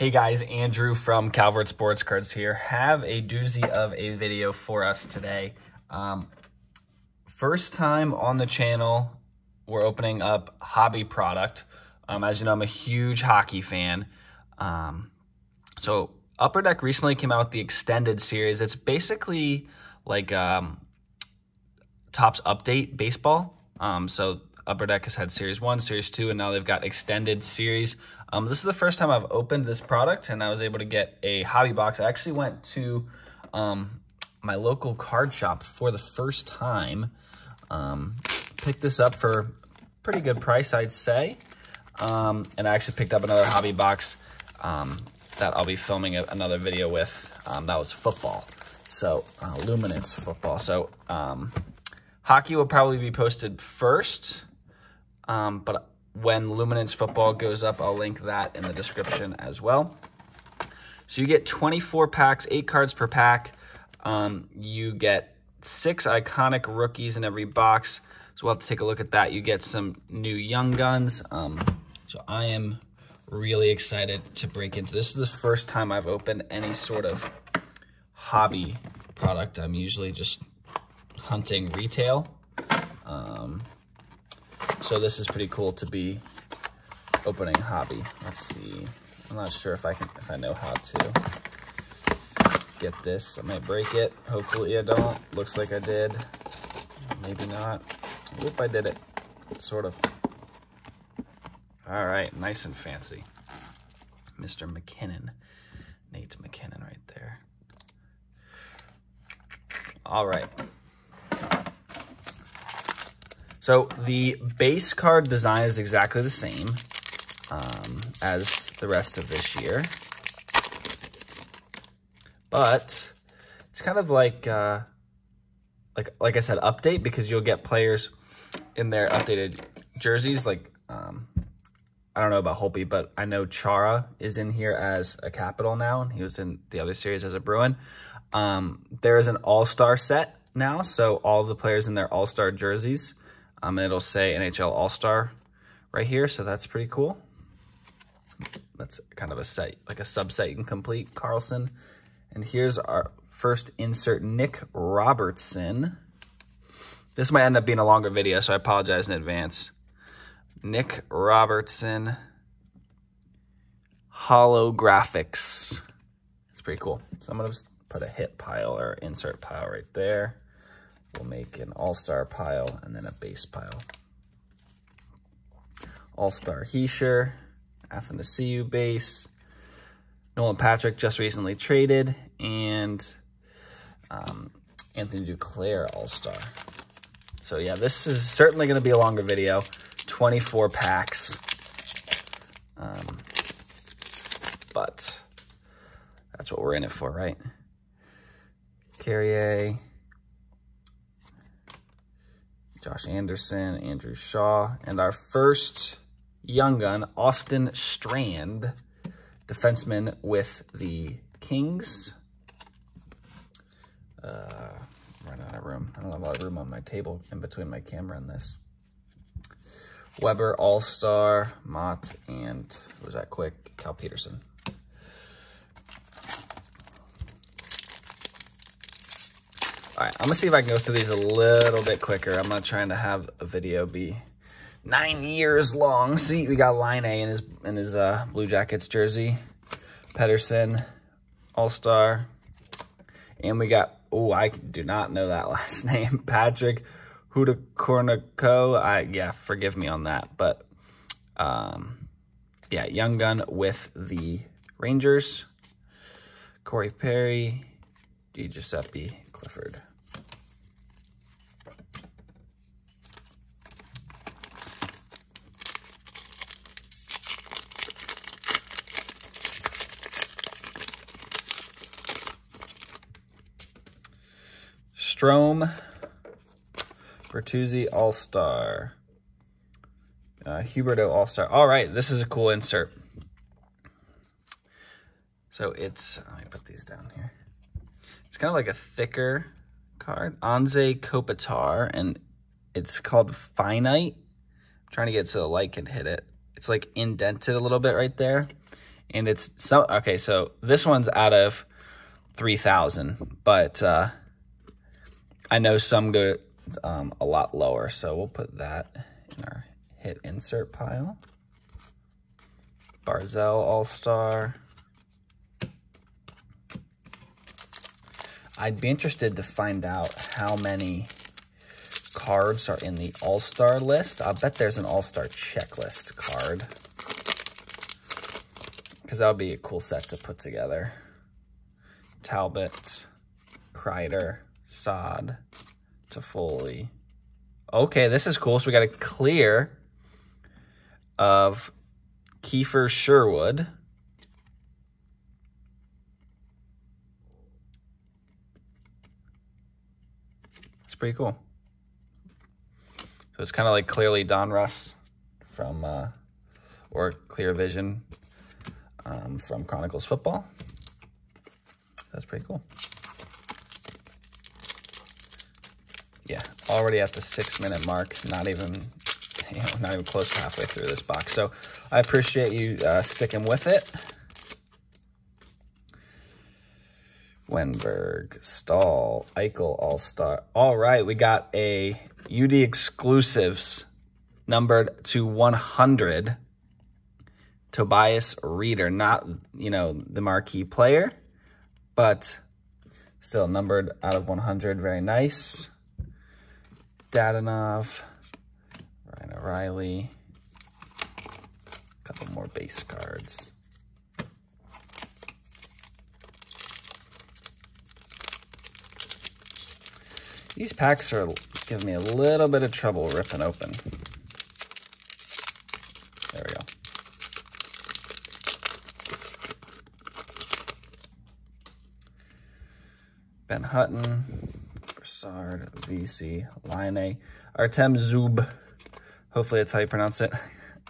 Hey guys, Andrew from Calvert Sports Cards here. Have a doozy of a video for us today. Um, first time on the channel, we're opening up hobby product. Um, as you know, I'm a huge hockey fan. Um, so Upper Deck recently came out with the extended series. It's basically like um, Topps Update Baseball. Um, so Upper Deck has had Series 1, Series 2, and now they've got extended series. Um, this is the first time I've opened this product, and I was able to get a hobby box. I actually went to um, my local card shop for the first time. Um, picked this up for pretty good price, I'd say. Um, and I actually picked up another hobby box um, that I'll be filming a, another video with. Um, that was football. So, uh, Luminance football. So, um, hockey will probably be posted first. Um, but when Luminance football goes up, I'll link that in the description as well. So you get 24 packs, eight cards per pack. Um, you get six iconic rookies in every box. So we'll have to take a look at that. You get some new Young Guns. Um, so I am really excited to break into this. This is the first time I've opened any sort of hobby product. I'm usually just hunting retail. Um, so this is pretty cool to be opening hobby. Let's see. I'm not sure if I can if I know how to get this. I might break it. Hopefully I don't. Looks like I did. Maybe not. Oop, I did it. Sort of. All right, nice and fancy. Mr. MacKinnon. Nate MacKinnon right there. All right. So the base card design is exactly the same um, as the rest of this year. But it's kind of like, uh, like, like I said, update because you'll get players in their updated jerseys. Like, um, I don't know about Holtby, but I know Chara is in here as a Capital now. And he was in the other series as a Bruin. Um, there is an All-Star set now. So all the players in their All-Star jerseys um, and it'll say NHL All-Star right here, so that's pretty cool. That's kind of a set, like a subset you can complete, Karlsson. And here's our first insert, Nick Robertson. This might end up being a longer video, so I apologize in advance. Nick Robertson holographics. It's pretty cool. So I'm going to put a hit pile or insert pile right there. We'll make an all-star pile and then a base pile. All-star Hischier, Athanasiu base. Nolan Patrick just recently traded, and um, Anthony Duclair all-star. So yeah, this is certainly going to be a longer video. 24 packs. Um, but that's what we're in it for, right? Carrier. Josh Anderson, Andrew Shaw, and our first young gun, Austin Strand, defenseman with the Kings. Uh, run out of room. I don't have a lot of room on my table in between my camera and this. Weber, All-Star, Motte, and was that quick? Cal Petersen. All right, I'm gonna see if I can go through these a little bit quicker. I'm not trying to have a video be nine years long. See, we got Laine in his in his uh, Blue Jackets jersey, Pedersen, All Star, and we got oh I do not know that last name, Patrick Hudakornako. I yeah, forgive me on that, but um, yeah, Young Gun with the Rangers, Corey Perry, Giuseppe Clifford. Strome, Bertuzzi All-Star, uh, Huberdeau All-Star. All right, this is a cool insert. So it's, let me put these down here. It's kind of like a thicker card. Anze Kopitar, and it's called Finite. I'm trying to get so the light can hit it. It's like indented a little bit right there. And it's some okay, so this one's out of 3000, but uh I know some go um, a lot lower, so we'll put that in our hit insert pile. Barzal All-Star. I'd be interested to find out how many cards are in the All-Star list. I bet there's an All-Star checklist card. Because that would be a cool set to put together. Talbot, Kreider, Saad, Toffoli. Okay, this is cool. So we got a clear of Kiefer Sherwood. It's pretty cool. So it's kind of like clearly Donruss from, uh, or Clear Vision um, from Chronicles Football. That's pretty cool. Yeah, already at the six minute mark, not even, you know, not even close to halfway through this box. So I appreciate you uh, sticking with it. Wennberg, Staal, Eichel, All-Star. All right, we got a UD exclusives numbered to 100. Tobias Rieder, not, you know, the marquee player, but still numbered out of 100. Very nice. Dadonov, Ryan O'Reilly, a couple more base cards. These packs are giving me a little bit of trouble ripping open. There we go. Ben Hutton, Broussard, VC, Line, Artem Zub. Hopefully that's how you pronounce it.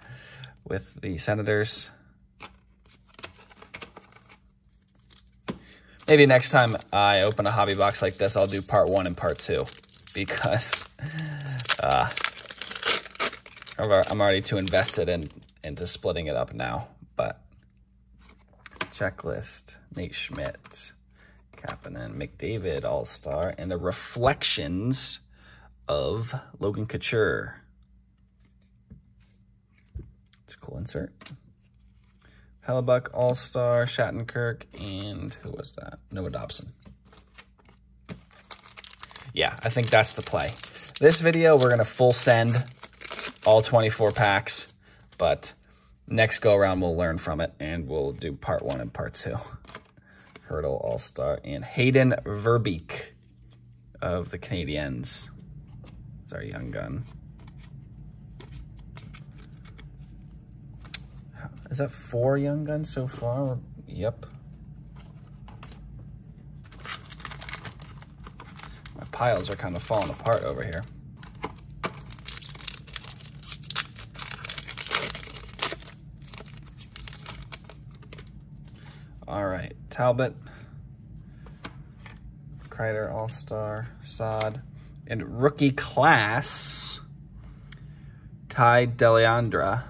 With the Senators. Maybe next time I open a hobby box like this, I'll do part one and part two. Because uh, I'm already too invested in into splitting it up now. But checklist, Nate Schmidt. Kapanen, McDavid All-Star, and the reflections of Logan Couture. It's a cool insert. Hellebuyck All-Star, Shattenkirk, and who was that? Noah Dobson. Yeah, I think that's the play. This video, we're going to full send all 24 packs, but next go around, we'll learn from it, and we'll do part one and part two. Hurdle All-Star, and Hayden Verbeek of the Canadiens. It's our young gun. Is that four young guns so far? Yep. My piles are kind of falling apart over here. All right, Talbot, Kreider All-Star, Saad, and rookie class, Ty Dellandrea.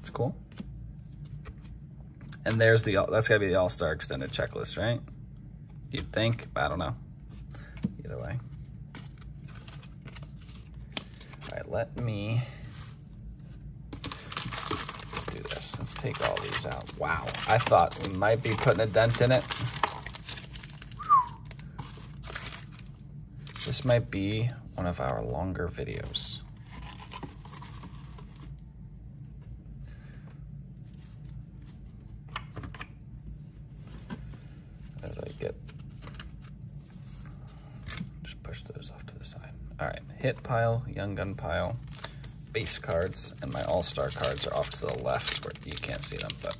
It's cool. And there's the, that's gotta be the All-Star extended checklist, right? You'd think, I don't know. Either way. All right, let me Let's take all these out. Wow, I thought we might be putting a dent in it. This might be one of our longer videos. As I get, just push those off to the side. All right, hit pile, young gun pile base cards, and my all-star cards are off to the left where you can't see them, but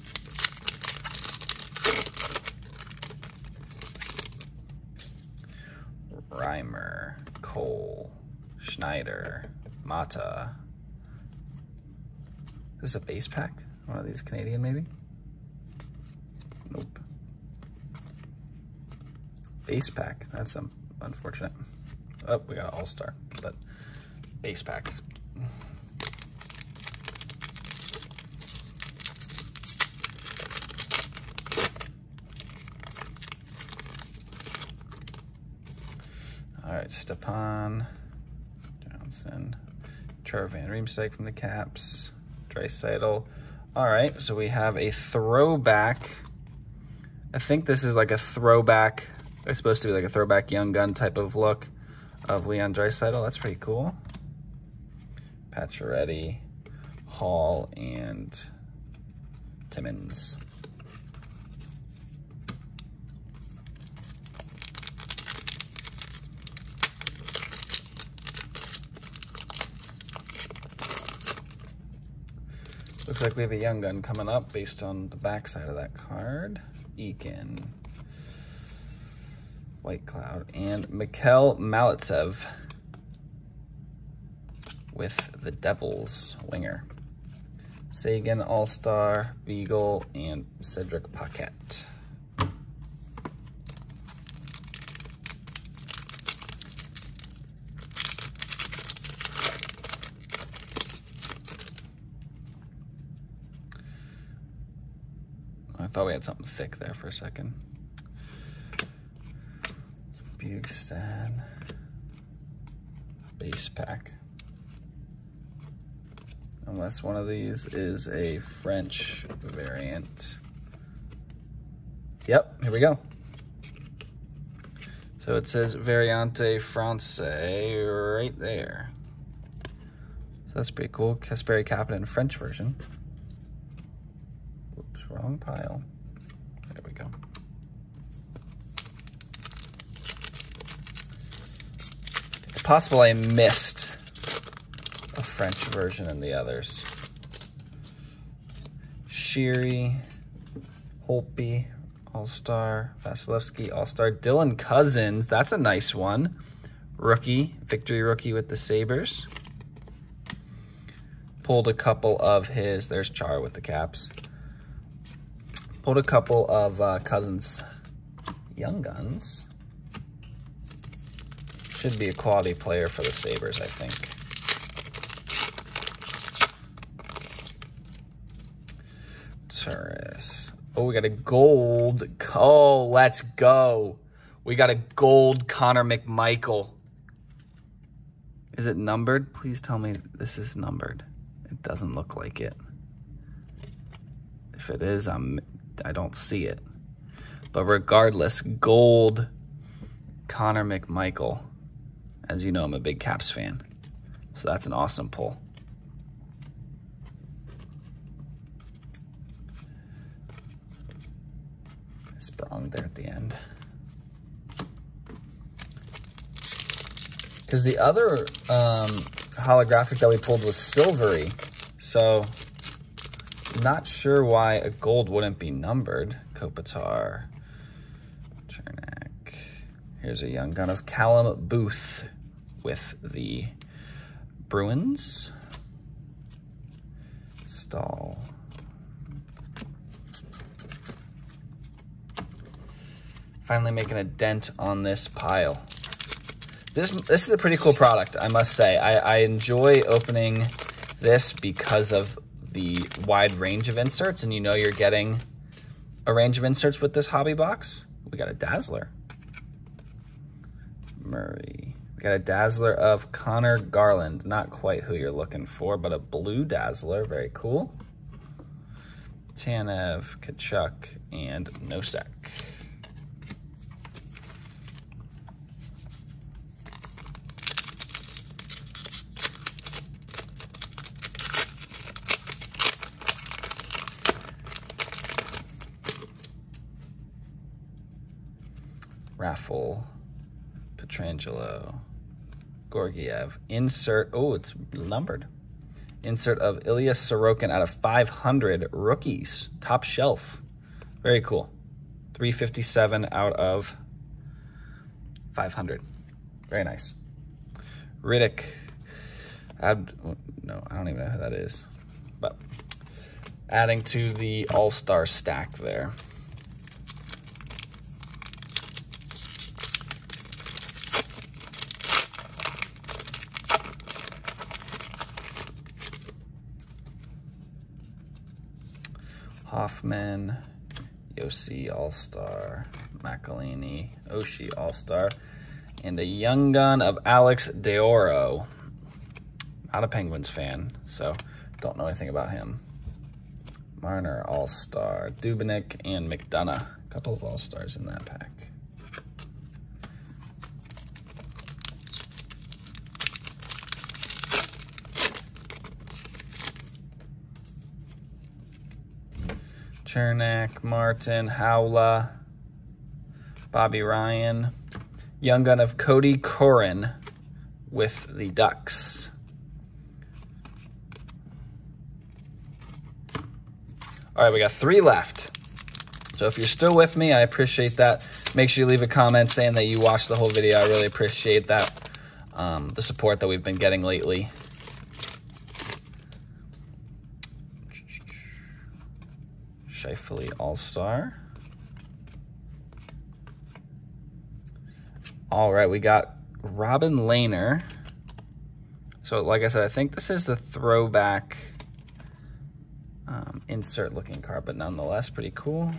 Reimer, Cole, Schneider, Mata. Is this a base pack? One of these Canadian, maybe? Nope. Base pack. That's unfortunate. Oh, we got an all-star, but base pack. Stepan, Johnson, Trevor Van Riemsdyk from the Caps, Draisaitl. All right, so we have a throwback. I think this is like a throwback. It's supposed to be like a throwback young gun type of look of Leon Draisaitl. That's pretty cool. Pacioretty, Hall, and Timmins. Looks like we have a young gun coming up based on the backside of that card. Eakin, Whitecloud, and Mikhail Maltsev with the Devils winger. Sagan All-Star, Beagle, and Cedric Paquette. Thought we had something thick there for a second. Bjugstad. Base pack. Unless one of these is a French variant. Yep, here we go. So it says Variante Francais right there. So that's pretty cool. Kasperi Kapanen French version. Wrong pile. There we go. It's possible I missed a French version in the others. Sheary, Holtby, All-Star, Vasilevskiy, All-Star, Dylan Cozens. That's a nice one. Rookie, victory rookie with the Sabres. Pulled a couple of his, there's Char with the caps. Pulled a couple of uh, Cozens Young Guns. Should be a quality player for the Sabres, I think. Turris. Oh, we got a gold. Oh, let's go. We got a gold Connor McMichael. Is it numbered? Please tell me this is numbered. It doesn't look like it. If it is, I'm I don't see it. But regardless, gold Connor McMichael. As you know, I'm a big Caps fan. So that's an awesome pull. Sprung there at the end. Because the other um, holographic that we pulled was silvery. So not sure why a gold wouldn't be numbered. Kopitar, Cernak. Here's a young gun of Callum Booth with the Bruins. Staal. Finally making a dent on this pile. This, this is a pretty cool product, I must say. I, I enjoy opening this because of the wide range of inserts and you know you're getting a range of inserts with this hobby box. We got a Dazzler. Murray. We got a Dazzler of Conor Garland. Not quite who you're looking for, but a blue Dazzler. Very cool. Tanev, Tkachuk, and Nosek. Raffl, Pietrangelo, Georgiev. Insert, oh, it's numbered. Insert of Ilya Sorokin out of 500 rookies. Top shelf. Very cool. 357 out of 500. Very nice. Riddick. No, I don't even know who that is. But adding to the all-star stack there. Hoffman, Josi All-Star, McElhinney, Oshie All-Star, And a young gun of Alex D'Orio. Not a Penguins fan, so don't know anything about him. Marner, All-Star, Dubnyk, and McDonagh. A couple of All-Stars in that pack. Cernak, Martin, Howla, Bobby Ryan. Young gun of Kodie Curran with the Ducks. All right, we got three left. So if you're still with me, I appreciate that. Make sure you leave a comment saying that you watched the whole video. I really appreciate that, um, the support that we've been getting lately. Scheifele All-Star. All right, we got Robin Lehner. So like I said, I think this is the throwback um, insert looking card, but nonetheless pretty cool.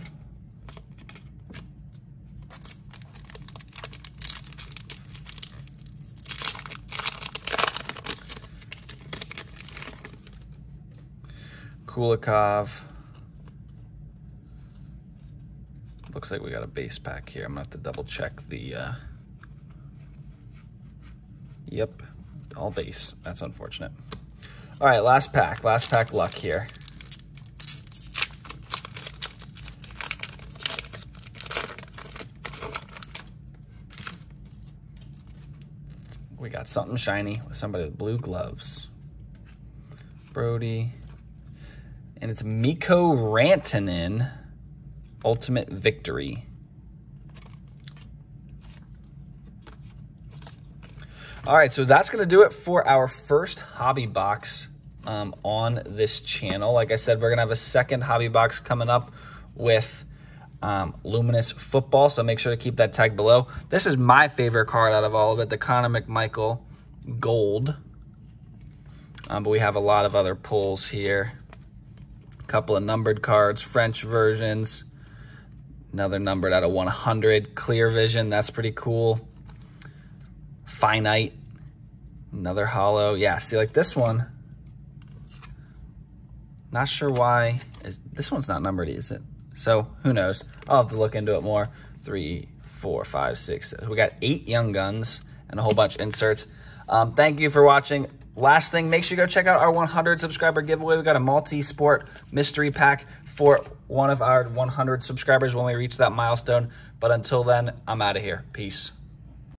Kulikov. Looks like we got a base pack here. I'm gonna have to double check the, uh... yep, all base. That's unfortunate. All right, last pack, last pack luck here. We got something shiny with somebody with blue gloves. Brody. And it's Mikko Rantanen. Ultimate Victory. All right, so that's going to do it for our first hobby box um, on this channel. Like I said, we're going to have a second hobby box coming up with um, Luminous Football, so make sure to keep that tag below. This is my favorite card out of all of it, the Connor McMichael Gold. Um, but we have a lot of other pulls here. A couple of numbered cards, French versions, Another numbered out of 100. Clear vision, that's pretty cool. Finite. Another hollow. Yeah, see, like this one. Not sure why. Is This one's not numbered, is it? So, who knows? I'll have to look into it more. Three, four, five, six. We got eight Young Guns and a whole bunch of inserts. Um, thank you for watching. Last thing, make sure you go check out our 100 subscriber giveaway. We got a multi-sport mystery pack for one of our 100 subscribers when we reach that milestone. But until then, I'm out of here. Peace.